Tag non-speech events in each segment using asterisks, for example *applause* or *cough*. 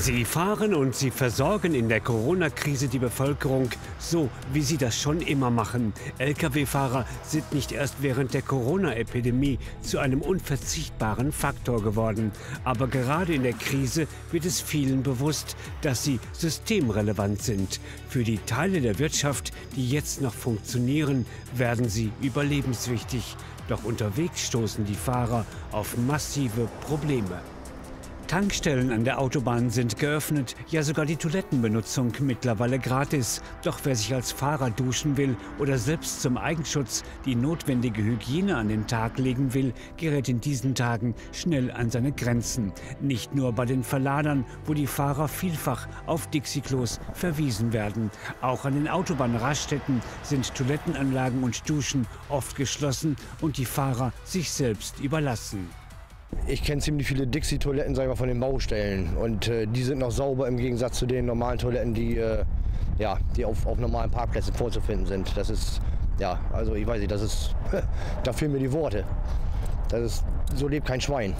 Sie fahren und sie versorgen in der Corona-Krise die Bevölkerung so, wie sie das schon immer machen. Lkw-Fahrer sind nicht erst während der Corona-Epidemie zu einem unverzichtbaren Faktor geworden. Aber gerade in der Krise wird es vielen bewusst, dass sie systemrelevant sind. Für die Teile der Wirtschaft, die jetzt noch funktionieren, werden sie überlebenswichtig. Doch unterwegs stoßen die Fahrer auf massive Probleme. Tankstellen an der Autobahn sind geöffnet, ja sogar die Toilettenbenutzung mittlerweile gratis. Doch wer sich als Fahrer duschen will oder selbst zum Eigenschutz die notwendige Hygiene an den Tag legen will, gerät in diesen Tagen schnell an seine Grenzen. Nicht nur bei den Verladern, wo die Fahrer vielfach auf Dixiklos verwiesen werden. Auch an den Autobahnraststätten sind Toilettenanlagen und Duschen oft geschlossen und die Fahrer sich selbst überlassen. Ich kenne ziemlich viele Dixie-Toiletten, von den Baustellen. Und äh, die sind noch sauber im Gegensatz zu den normalen Toiletten, die, äh, ja, die auf, auf normalen Parkplätzen vorzufinden sind. Das ist, ja, also ich weiß nicht, das ist, *laughs* da fehlen mir die Worte. Das ist, so lebt kein Schwein.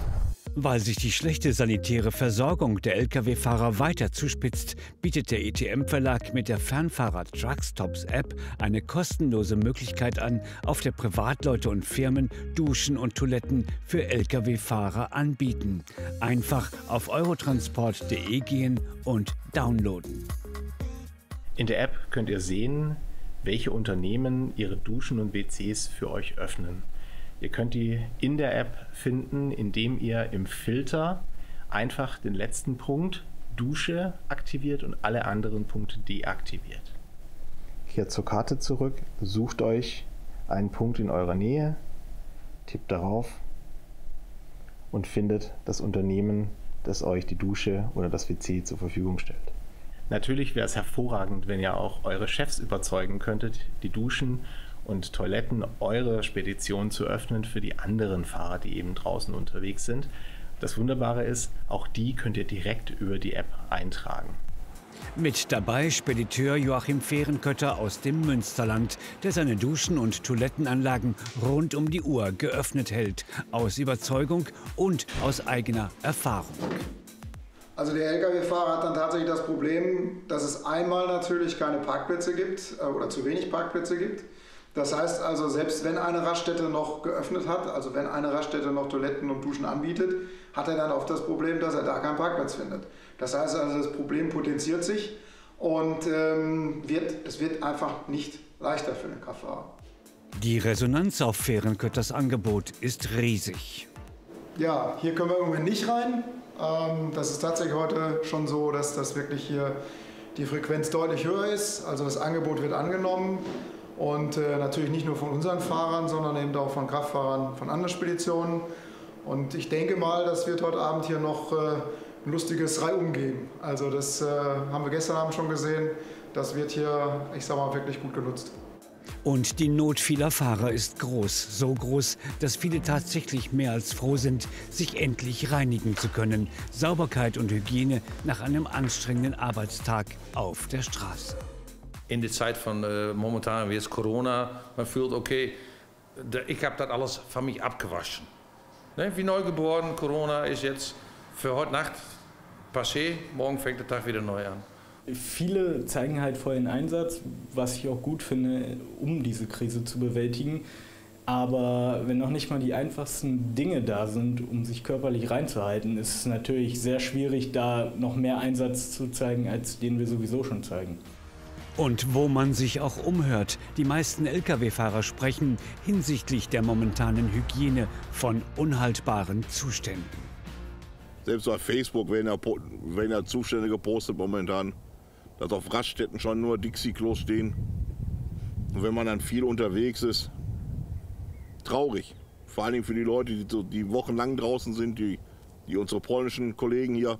Weil sich die schlechte sanitäre Versorgung der Lkw-Fahrer weiter zuspitzt, bietet der ETM-Verlag mit der Fernfahrer Truckstops App eine kostenlose Möglichkeit an, auf der Privatleute und Firmen Duschen und Toiletten für Lkw-Fahrer anbieten. Einfach auf eurotransport.de gehen und downloaden. In der App könnt ihr sehen, welche Unternehmen ihre Duschen und WCs für euch öffnen. Ihr könnt die in der App finden, indem ihr im Filter einfach den letzten Punkt Dusche aktiviert und alle anderen Punkte deaktiviert. Hier zur Karte zurück, sucht euch einen Punkt in eurer Nähe, tippt darauf und findet das Unternehmen, das euch die Dusche oder das WC zur Verfügung stellt. Natürlich wäre es hervorragend, wenn ihr auch eure Chefs überzeugen könntet, die Duschen und Toiletten eure Spedition zu öffnen für die anderen Fahrer, die eben draußen unterwegs sind. Das Wunderbare ist, auch die könnt ihr direkt über die App eintragen. Mit dabei Spediteur Joachim Fehrenkötter aus dem Münsterland, der seine Duschen- und Toilettenanlagen rund um die Uhr geöffnet hält, aus Überzeugung und aus eigener Erfahrung. Also der Lkw-Fahrer hat dann tatsächlich das Problem, dass es einmal natürlich keine Parkplätze gibt äh, oder zu wenig Parkplätze gibt. Das heißt also, selbst wenn eine Raststätte noch geöffnet hat, also wenn eine Raststätte noch Toiletten und Duschen anbietet, hat er dann oft das Problem, dass er da keinen Parkplatz findet. Das heißt also, das Problem potenziert sich und ähm, wird, es wird einfach nicht leichter für den Kraftfahrer. Die Resonanz auf Fehrenkötters Angebot ist riesig. Ja, hier können wir Moment nicht rein. Ähm, das ist tatsächlich heute schon so, dass das wirklich hier die Frequenz deutlich höher ist. Also das Angebot wird angenommen. Und äh, natürlich nicht nur von unseren Fahrern, sondern eben auch von Kraftfahrern von anderen Speditionen. Und ich denke mal, das wird heute Abend hier noch äh, ein lustiges Reihum geben. Also das äh, haben wir gestern Abend schon gesehen. Das wird hier, ich sag mal, wirklich gut genutzt. Und die Not vieler Fahrer ist groß, so groß, dass viele tatsächlich mehr als froh sind, sich endlich reinigen zu können. Sauberkeit und Hygiene nach einem anstrengenden Arbeitstag auf der Straße in de tijd van uh, momentan weer Corona, man fühlt, okay, ich habe das alles von mich abgewaschen. Ne? Wie neu geboren, Corona ist jetzt für heute Nacht passé, morgen fängt der Tag wieder neu an. Viele zeigen halt vollen Einsatz, was ich auch gut finde, um diese Krise zu bewältigen. Aber wenn noch nicht mal die einfachsten Dinge da sind, um sich körperlich reinzuhalten, ist es natürlich sehr schwierig, da noch mehr Einsatz zu zeigen, als den wir sowieso schon zeigen. Und wo man sich auch umhört, die meisten Lkw-Fahrer sprechen hinsichtlich der momentanen Hygiene von unhaltbaren Zuständen. Selbst auf Facebook werden ja, werden ja Zustände gepostet momentan, dass auf Raststätten schon nur Dixie-Klos stehen. Und wenn man dann viel unterwegs ist, traurig. Vor allem für die Leute, die, die wochenlang draußen sind, die, die unsere polnischen Kollegen hier,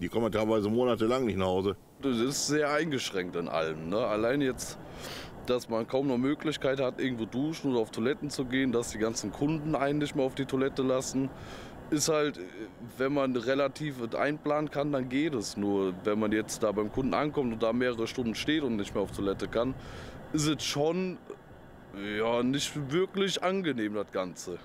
die kommen teilweise monatelang nicht nach Hause. Das ist sehr eingeschränkt in allem. Ne? Allein jetzt, dass man kaum noch Möglichkeit hat, irgendwo duschen oder auf Toiletten zu gehen, dass die ganzen Kunden einen nicht mehr auf die Toilette lassen. Ist halt, wenn man relativ einplanen kann, dann geht es. Nur wenn man jetzt da beim Kunden ankommt und da mehrere Stunden steht und nicht mehr auf Toilette kann, ist es schon ja, nicht wirklich angenehm, das Ganze.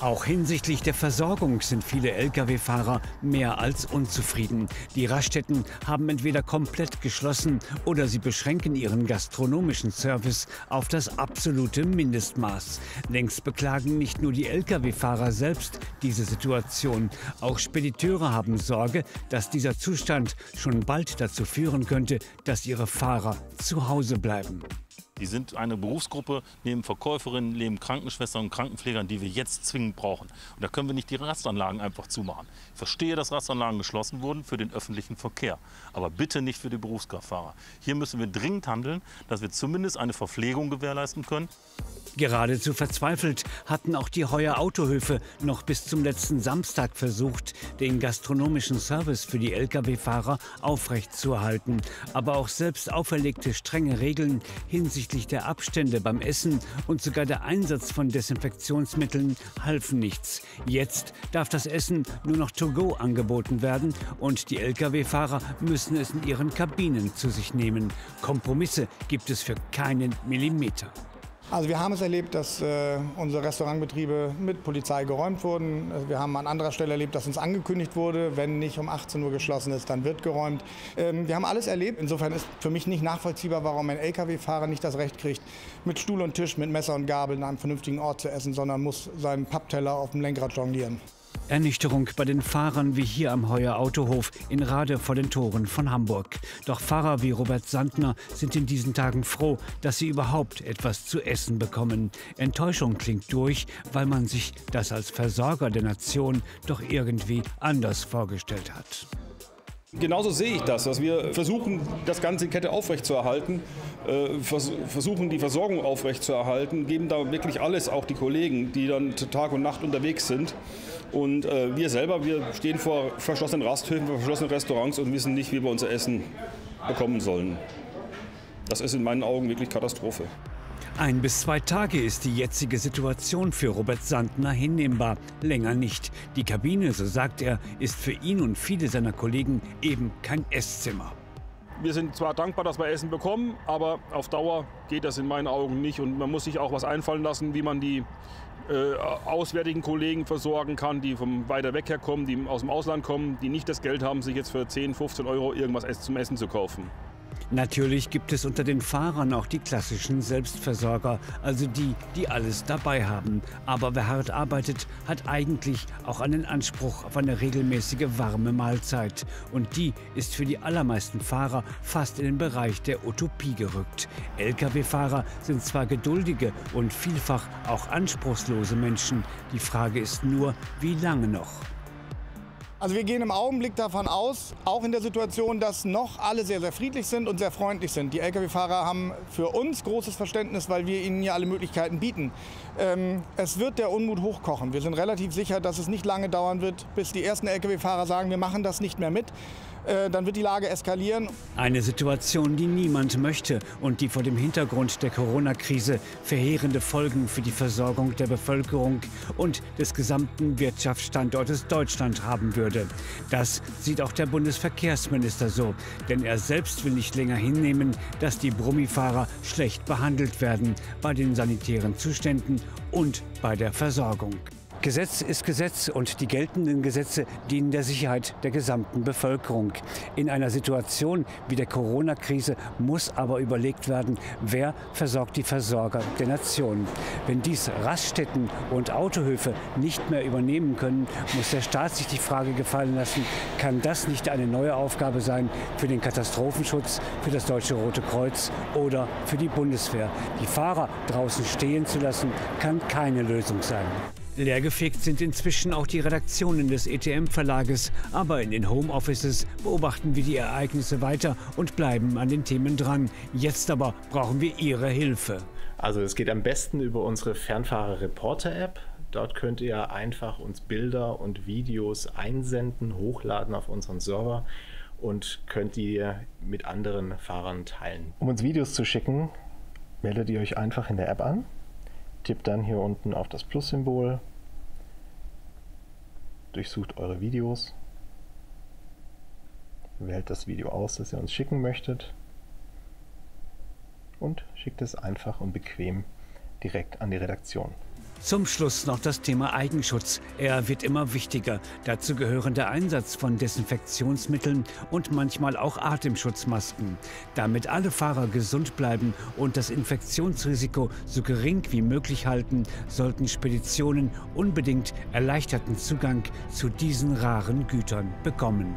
Auch hinsichtlich der Versorgung sind viele Lkw-Fahrer mehr als unzufrieden. Die Raststätten haben entweder komplett geschlossen oder sie beschränken ihren gastronomischen Service auf das absolute Mindestmaß. Längst beklagen nicht nur die Lkw-Fahrer selbst diese Situation. Auch Spediteure haben Sorge, dass dieser Zustand schon bald dazu führen könnte, dass ihre Fahrer zu Hause bleiben. Die sind eine Berufsgruppe neben Verkäuferinnen, neben Krankenschwestern und Krankenpflegern, die wir jetzt zwingend brauchen. Und da können wir nicht die Rastanlagen einfach zumachen. Ich verstehe, dass Rastanlagen geschlossen wurden für den öffentlichen Verkehr, aber bitte nicht für die Berufskraftfahrer. Hier müssen wir dringend handeln, dass wir zumindest eine Verpflegung gewährleisten können. Geradezu verzweifelt hatten auch die Heuer Autohöfe noch bis zum letzten Samstag versucht, den gastronomischen Service für die Lkw-Fahrer aufrechtzuerhalten. Aber auch selbst auferlegte strenge Regeln hinsichtlich der Abstände beim Essen und sogar der Einsatz von Desinfektionsmitteln halfen nichts. Jetzt darf das Essen nur noch to go angeboten werden und die Lkw-Fahrer müssen es in ihren Kabinen zu sich nehmen. Kompromisse gibt es für keinen Millimeter. Also wir haben es erlebt, dass äh, unsere Restaurantbetriebe mit Polizei geräumt wurden. Also wir haben an anderer Stelle erlebt, dass uns angekündigt wurde, wenn nicht um 18 Uhr geschlossen ist, dann wird geräumt. Ähm, wir haben alles erlebt. Insofern ist für mich nicht nachvollziehbar, warum ein Lkw-Fahrer nicht das Recht kriegt, mit Stuhl und Tisch, mit Messer und Gabel in einem vernünftigen Ort zu essen, sondern muss seinen Pappteller auf dem Lenkrad jonglieren. Ernüchterung bei den Fahrern wie hier am Heuer Autohof in Rade vor den Toren von Hamburg. Doch Fahrer wie Robert Sandner sind in diesen Tagen froh, dass sie überhaupt etwas zu essen bekommen. Enttäuschung klingt durch, weil man sich das als Versorger der Nation doch irgendwie anders vorgestellt hat. Genauso sehe ich das, dass wir versuchen, das ganze Kette aufrechtzuerhalten, äh, vers versuchen, die Versorgung aufrechtzuerhalten, geben da wirklich alles, auch die Kollegen, die dann Tag und Nacht unterwegs sind. Und äh, wir selber, wir stehen vor verschlossenen Rasthöfen, vor verschlossenen Restaurants und wissen nicht, wie wir unser Essen bekommen sollen. Das ist in meinen Augen wirklich Katastrophe. Ein bis zwei Tage ist die jetzige Situation für Robert Sandner hinnehmbar, länger nicht. Die Kabine, so sagt er, ist für ihn und viele seiner Kollegen eben kein Esszimmer. Wir sind zwar dankbar, dass wir Essen bekommen, aber auf Dauer geht das in meinen Augen nicht und man muss sich auch was einfallen lassen, wie man die äh, auswärtigen Kollegen versorgen kann, die von weiter weg herkommen, die aus dem Ausland kommen, die nicht das Geld haben, sich jetzt für 10, 15 Euro irgendwas zum Essen zu kaufen. Natürlich gibt es unter den Fahrern auch die klassischen Selbstversorger, also die, die alles dabei haben. Aber wer hart arbeitet, hat eigentlich auch einen Anspruch auf eine regelmäßige warme Mahlzeit. Und die ist für die allermeisten Fahrer fast in den Bereich der Utopie gerückt. Lkw-Fahrer sind zwar geduldige und vielfach auch anspruchslose Menschen. Die Frage ist nur, wie lange noch? Also wir gehen im Augenblick davon aus, auch in der Situation, dass noch alle sehr, sehr friedlich sind und sehr freundlich sind. Die Lkw-Fahrer haben für uns großes Verständnis, weil wir ihnen ja alle Möglichkeiten bieten. Ähm, es wird der Unmut hochkochen. Wir sind relativ sicher, dass es nicht lange dauern wird, bis die ersten Lkw-Fahrer sagen, wir machen das nicht mehr mit. Äh, dann wird die Lage eskalieren. Eine Situation, die niemand möchte und die vor dem Hintergrund der Corona-Krise verheerende Folgen für die Versorgung der Bevölkerung und des gesamten Wirtschaftsstandortes Deutschland haben würde. Das sieht auch der Bundesverkehrsminister so, denn er selbst will nicht länger hinnehmen, dass die Brummifahrer schlecht behandelt werden bei den sanitären Zuständen und bei der Versorgung. Gesetz ist Gesetz und die geltenden Gesetze dienen der Sicherheit der gesamten Bevölkerung. In einer Situation wie der Corona-Krise muss aber überlegt werden, wer versorgt die Versorger der Nation. Wenn dies Raststätten und Autohöfe nicht mehr übernehmen können, muss der Staat sich die Frage gefallen lassen, kann das nicht eine neue Aufgabe sein für den Katastrophenschutz, für das Deutsche Rote Kreuz oder für die Bundeswehr. Die Fahrer draußen stehen zu lassen, kann keine Lösung sein. Leergefegt sind inzwischen auch die Redaktionen des ETM-Verlages, aber in den Homeoffices beobachten wir die Ereignisse weiter und bleiben an den Themen dran. Jetzt aber brauchen wir Ihre Hilfe. Also es geht am besten über unsere Fernfahrer-Reporter-App. Dort könnt ihr einfach uns Bilder und Videos einsenden, hochladen auf unseren Server und könnt die mit anderen Fahrern teilen. Um uns Videos zu schicken, meldet ihr euch einfach in der App an tippt dann hier unten auf das Plus-Symbol, durchsucht eure Videos, wählt das Video aus, das ihr uns schicken möchtet. Und schickt es einfach und bequem direkt an die Redaktion. Zum Schluss noch das Thema Eigenschutz. Er wird immer wichtiger. Dazu gehören der Einsatz von Desinfektionsmitteln und manchmal auch Atemschutzmasken. Damit alle Fahrer gesund bleiben und das Infektionsrisiko so gering wie möglich halten, sollten Speditionen unbedingt erleichterten Zugang zu diesen raren Gütern bekommen.